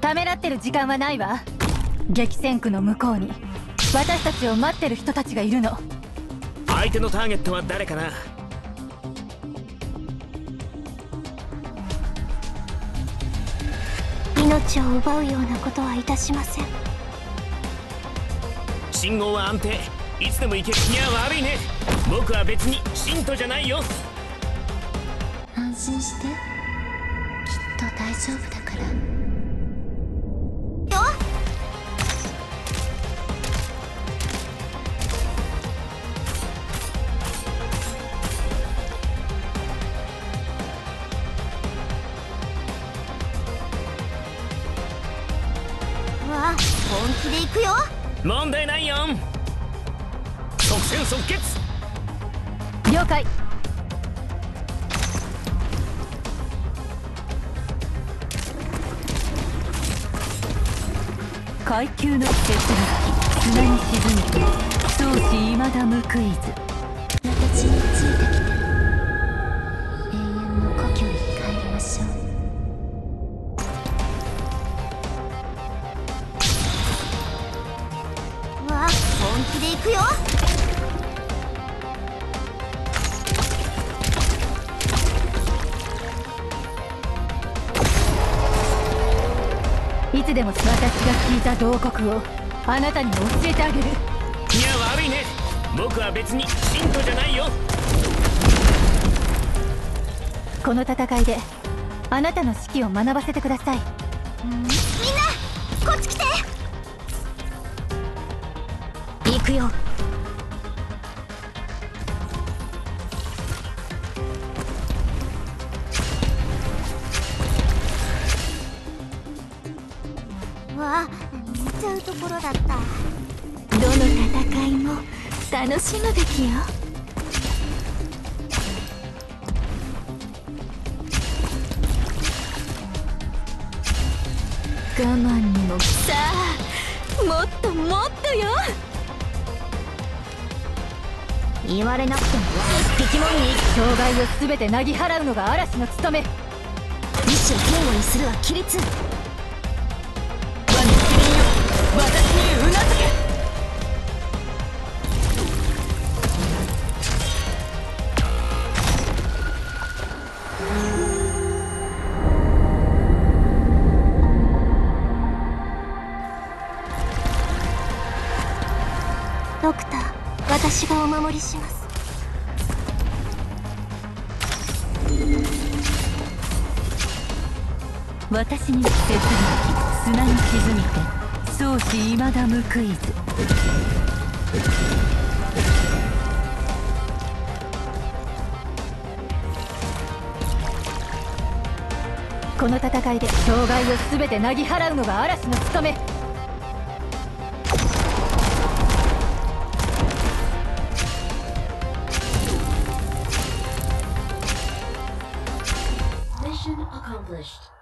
ためらってる時間はないわ。激戦区の向こうに。私たちを待ってる人たちがいるの。相手のターゲットは誰かな？命を奪うようなことはいたしません。信号は安定。いつでも行ける。いや悪いね。僕は別に信徒じゃないよ。安心して。きっと大丈夫だから本気で行くよ。問題ないよ。即戦即決。了解。階級の決撃砂に沈みて相思未だ無クイくよ。いつでも私が聞いた慟哭をあなたに教えてあげる。いや悪いね。僕は別に信徒じゃないよ。この戦いであなたの指揮を学ばせてください。みんなこっち来てくよ。わあ見ちゃうところだった。どの戦いも楽しむべきよ。我慢にも。さあもっともっとよ。言われなくても一匹もに障害を全てなぎ払うのが嵐の務め。意志を言語にするは規律。我に君よ私私がお守りします。私に手続き砂に沈みて相思未だ無クイズこの戦いで障害を全てなぎ払うのが嵐の務め。Mission accomplished.